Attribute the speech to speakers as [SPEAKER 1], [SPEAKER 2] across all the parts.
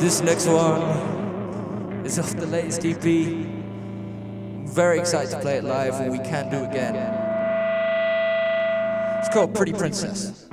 [SPEAKER 1] This next one is off the latest EP. Very excited to play it live, and we can do it again. It's called Pretty Princess.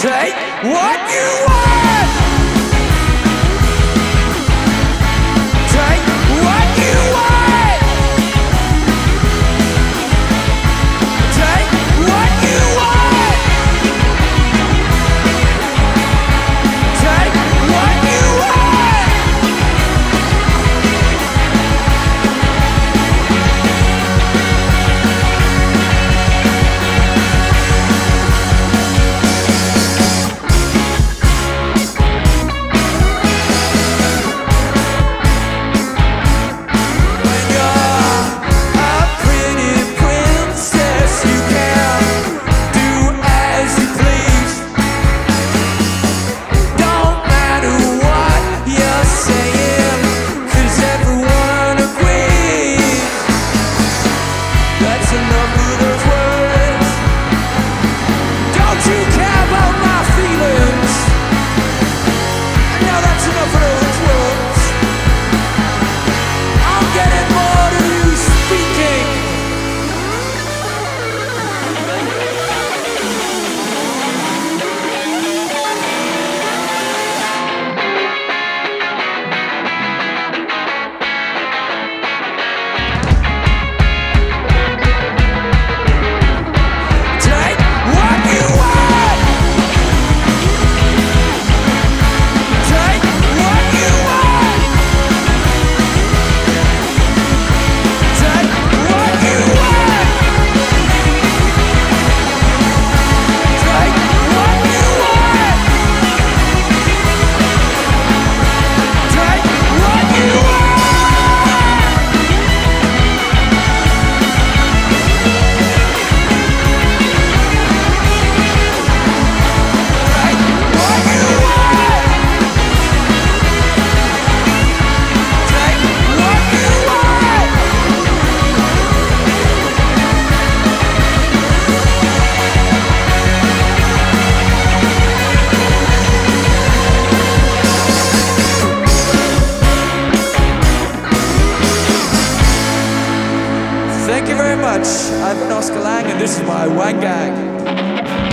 [SPEAKER 1] take what you want. Thank you very much. I've been Oscar Lang, and this is my Wang Gang.